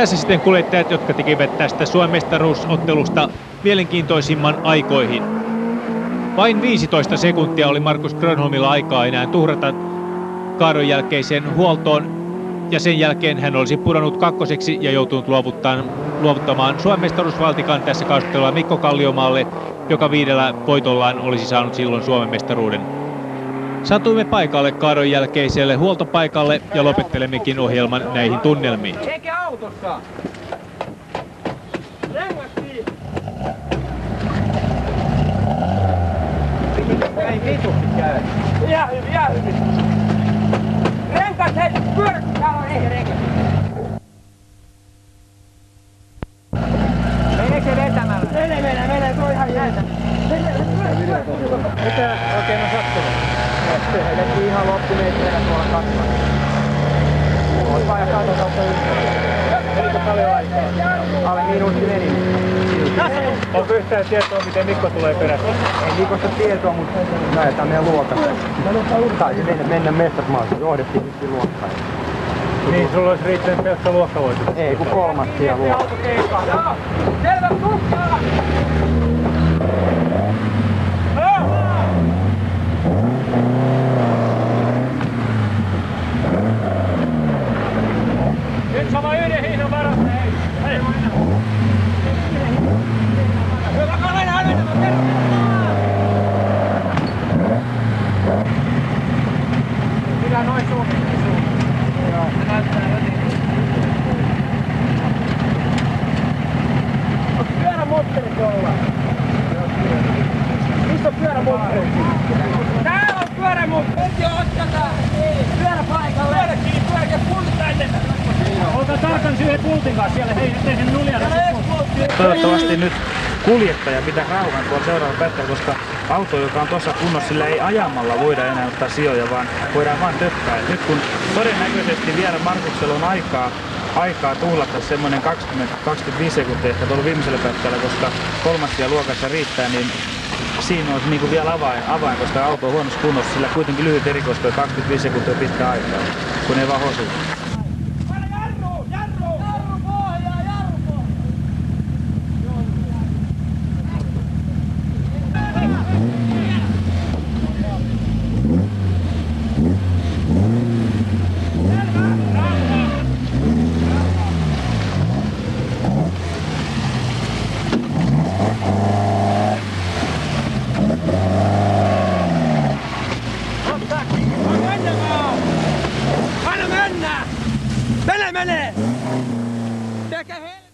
Tässä sitten kuljettajat, jotka tekivät tästä Suomen mestaruusottelusta mielenkiintoisimman aikoihin. Vain 15 sekuntia oli Markus Grönholmilla aikaa enää tuhrata kaadon jälkeiseen huoltoon ja sen jälkeen hän olisi pudonnut kakkoseksi ja joutunut luovuttamaan Suomen mestaruusvaltikan tässä kausittelua Mikko Kalliomaalle, joka viidellä voitollaan olisi saanut silloin Suomen mestaruuden. Satuimme paikalle kaadon jälkeiselle huoltopaikalle ja lopettelemmekin ohjelman näihin tunnelmiin. Autossa! Ei vitusti käy. Ihan hyvin, ihan hyvin. Täällä on eikä renkaat. Mene se. Mene, mene, mene, tuo ihan jäitä. Mitä oikein on sattunut? Se heitettiin ihan loppumetreillä tuolla. Oot vaan ja katsotaan se Menikö paljon aikaa? Alle minuutti meni. Onko yhtään tietoa, miten Mikko tulee perässä? Ei Mikosta tietoa, mutta lähdetään meidän luokasta. Taisi mennä, mennä mestasmaassa. Johdettiin nyt luokkaan. Niin, sulla olisi riittänyt pelkkä luokkavoitus. Ei, kun kolmas siellä luokka. Selvä, tukkaa! Kyllä noin suunnilleen. Joo. Se näyttää jotenkin. Onko pyörämoottori tuolla? Missä on pyörämoottori? Täällä on pyörämoottori! Joo, ottakaa! Pyöräpaikalle! Pyörä kiinni, pyörä kiinni, pultit tänne! Ota tarkan siihen pultin kanssa siellä, hei, ettei sen nuljana. Toivottavasti nyt kuljettaja pitää rauhan tuolla seuraavalla pätkällä, koska auto, joka on tuossa kunnossa, sillä ei ajamalla voida enää ottaa sijoja, vaan voidaan vain töppää. Et nyt kun todennäköisesti vielä Markuksella on aikaa, aikaa tuhlata semmoinen 20-25 sekuntia ehkä tuolla viimeisellä pätkällä, koska kolmas ja luokassa riittää, niin siinä olisi niin kuin vielä avain, avain, koska auto on huonossa kunnossa, sillä kuitenkin lyhyt erikoisko 25 sekuntia pitkä aikaa, kun ei vaan hosu. que es Él.